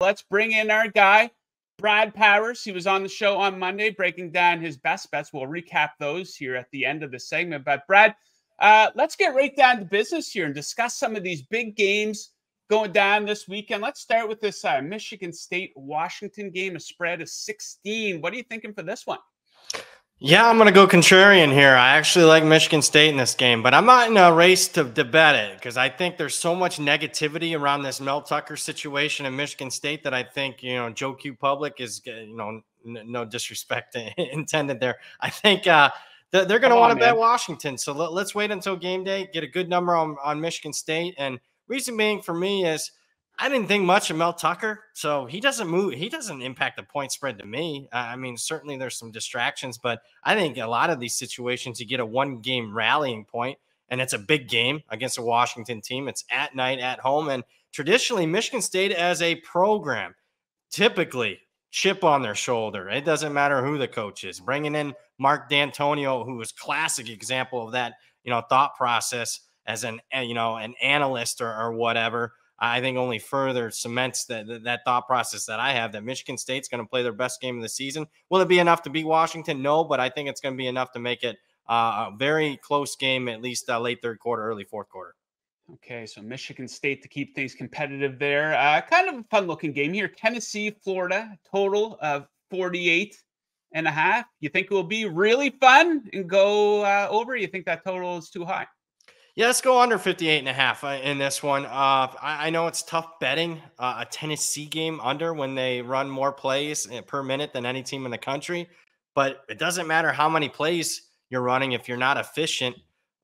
let's bring in our guy, Brad Powers. He was on the show on Monday breaking down his best bets. We'll recap those here at the end of the segment. But, Brad, uh, let's get right down to business here and discuss some of these big games going down this weekend. Let's start with this uh, Michigan State Washington game, a spread of 16. What are you thinking for this one? Yeah, I'm going to go contrarian here. I actually like Michigan State in this game, but I'm not in a race to, bet it because I think there's so much negativity around this Mel Tucker situation in Michigan State that I think, you know, Joe Q Public is, you know, no disrespect intended there. I think uh, they're, they're going to want to bet Washington. So let, us wait until game day, get a good number on, on Michigan State. And reason being for me is – I didn't think much of Mel Tucker, so he doesn't move. He doesn't impact the point spread to me. I mean, certainly there's some distractions, but I think a lot of these situations, you get a one game rallying point, and it's a big game against a Washington team. It's at night, at home, and traditionally, Michigan State as a program, typically chip on their shoulder. It doesn't matter who the coach is. Bringing in Mark Dantonio, who was classic example of that, you know, thought process as an you know an analyst or, or whatever I think only further cements that, that thought process that I have that Michigan State's going to play their best game of the season. Will it be enough to beat Washington? No, but I think it's going to be enough to make it uh, a very close game, at least uh, late third quarter, early fourth quarter. Okay, so Michigan State to keep things competitive there. Uh, kind of a fun looking game here. Tennessee, Florida, total of 48 and a half. You think it will be really fun and go uh, over? You think that total is too high? Yeah, let's go under 58 and a half uh, in this one. Uh, I, I, know it's tough betting uh, a Tennessee game under when they run more plays eh, per minute than any team in the country, but it doesn't matter how many plays you're running if you're not efficient,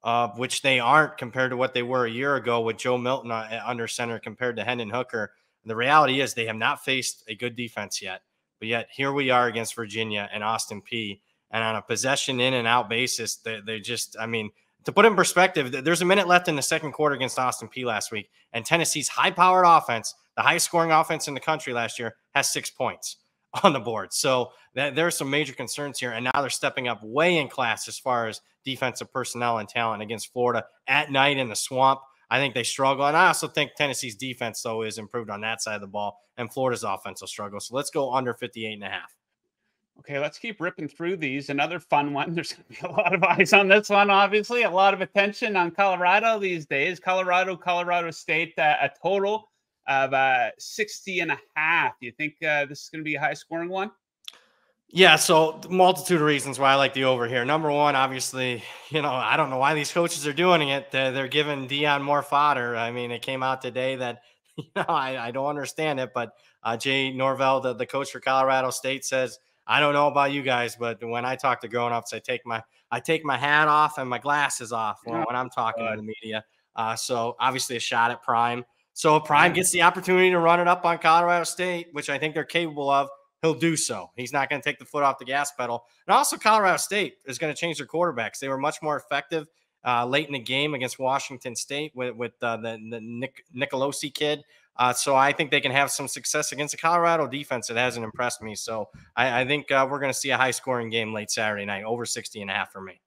uh, which they aren't compared to what they were a year ago with Joe Milton uh, under center compared to Hendon Hooker. The reality is they have not faced a good defense yet, but yet here we are against Virginia and Austin Peay. And on a possession in and out basis, they, they just, I mean, to put in perspective, there's a minute left in the second quarter against Austin Peay last week, and Tennessee's high-powered offense, the highest scoring offense in the country last year, has six points on the board. So that, there are some major concerns here, and now they're stepping up way in class as far as defensive personnel and talent against Florida at night in the swamp. I think they struggle, and I also think Tennessee's defense though is improved on that side of the ball, and Florida's offense will struggle. So let's go under 58 and a half. Okay, let's keep ripping through these. Another fun one. There's going to be a lot of eyes on this one, obviously. A lot of attention on Colorado these days. Colorado, Colorado State, uh, a total of uh, 60 and a half. Do you think uh, this is going to be a high scoring one? Yeah, so multitude of reasons why I like the over here. Number one, obviously, you know, I don't know why these coaches are doing it. They're, they're giving Deion more fodder. I mean, it came out today that, you know, I, I don't understand it, but uh, Jay Norvell, the, the coach for Colorado State, says – I don't know about you guys, but when I talk to grown ups, I take my I take my hat off and my glasses off when, when I'm talking to the media. Uh, so obviously a shot at Prime. So if Prime gets the opportunity to run it up on Colorado State, which I think they're capable of. He'll do so. He's not going to take the foot off the gas pedal. And also, Colorado State is going to change their quarterbacks. They were much more effective uh, late in the game against Washington State with, with uh, the, the Nick, Nicolosi kid. Uh, so I think they can have some success against the Colorado defense that hasn't impressed me. So I, I think uh, we're going to see a high scoring game late Saturday night, over 60 and a half for me.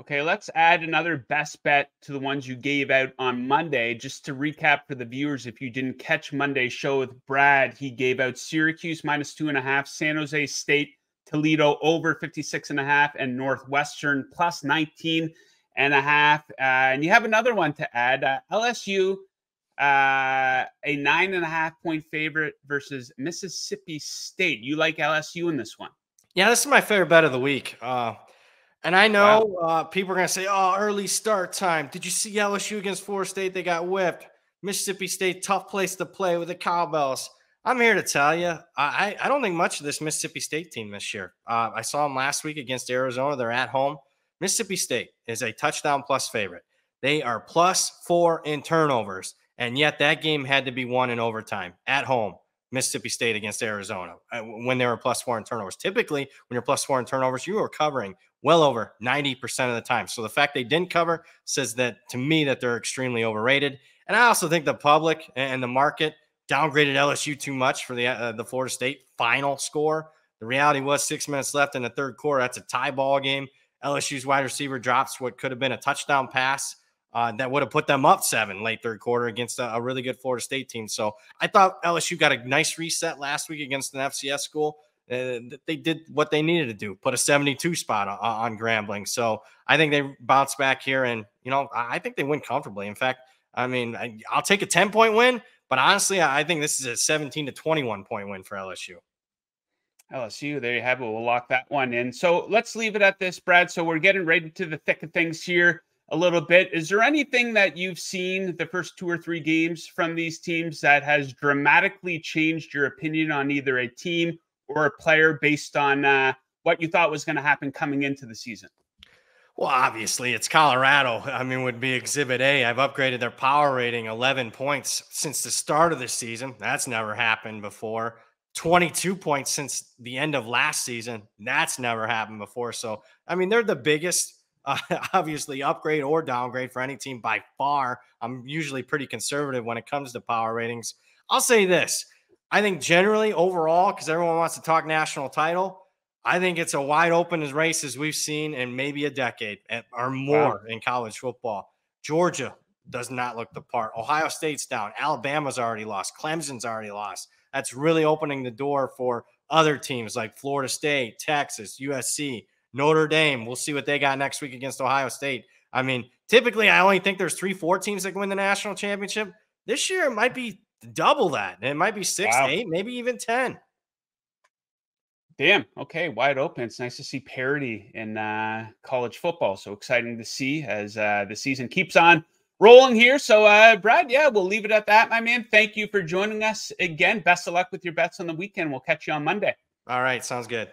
Okay, let's add another best bet to the ones you gave out on Monday. Just to recap for the viewers, if you didn't catch Monday's show with Brad, he gave out Syracuse minus two and a half, San Jose State, Toledo over 56 and a half, and Northwestern plus 19 and a half. Uh, and you have another one to add uh, LSU uh, a nine and a half point favorite versus Mississippi State. You like LSU in this one? Yeah, this is my favorite bet of the week. Uh, and I know wow. uh, people are going to say, oh, early start time. Did you see LSU against Florida State? They got whipped. Mississippi State, tough place to play with the Cowbells. I'm here to tell you, I, I don't think much of this Mississippi State team this year. Uh, I saw them last week against Arizona. They're at home. Mississippi State is a touchdown plus favorite. They are plus four in turnovers. And yet that game had to be won in overtime at home. Mississippi State against Arizona uh, when they were plus four in turnovers. Typically, when you're plus four in turnovers, you are covering well over 90% of the time. So the fact they didn't cover says that to me that they're extremely overrated. And I also think the public and the market downgraded LSU too much for the uh, the Florida State final score. The reality was six minutes left in the third quarter. That's a tie ball game. LSU's wide receiver drops what could have been a touchdown pass uh, that would have put them up seven late third quarter against a, a, really good Florida State team. So I thought LSU got a nice reset last week against an FCS school. Uh, they did what they needed to do, put a 72 spot on, on Grambling. So I think they bounce back here, and you know I think they win comfortably. In fact, I mean I, I'll take a 10 point win, but honestly, I think this is a 17 to 21 point win for LSU. LSU, there you have it. We'll lock that one in. So let's leave it at this, Brad. So we're getting right into the thick of things here a little bit. Is there anything that you've seen the first two or three games from these teams that has dramatically changed your opinion on either a team or a player based on uh, what you thought was going to happen coming into the season? Well, obviously, it's Colorado. I mean, would be Exhibit A. I've upgraded their power rating 11 points since the start of the season. That's never happened before. 22 points since the end of last season. That's never happened before. So, I mean, they're the biggest, uh, obviously, upgrade or downgrade for any team by far. I'm usually pretty conservative when it comes to power ratings. I'll say this I think generally, overall, because everyone wants to talk national title, I think it's a wide open as race as we've seen in maybe a decade eh, or more in college football. Georgia does not look the part. Ohio State's down. Alabama's already lost. Clemson's already lost that's really opening the door for other teams like Florida State, Texas, USC, Notre Dame. We'll see what they got next week against Ohio State. I mean, typically, I only think there's three, four teams that can win the national championship. This year, it might be double that. It might be six, wow. eight, maybe even 10. Damn. Okay. Wide open. It's nice to see parity in uh, college football. So exciting to see as uh, the season keeps on rolling here. So, uh, Brad, yeah, we'll leave it at that, my man. Thank you for joining us again. Best of luck with your bets on the weekend. We'll catch you on Monday. All right. Sounds good.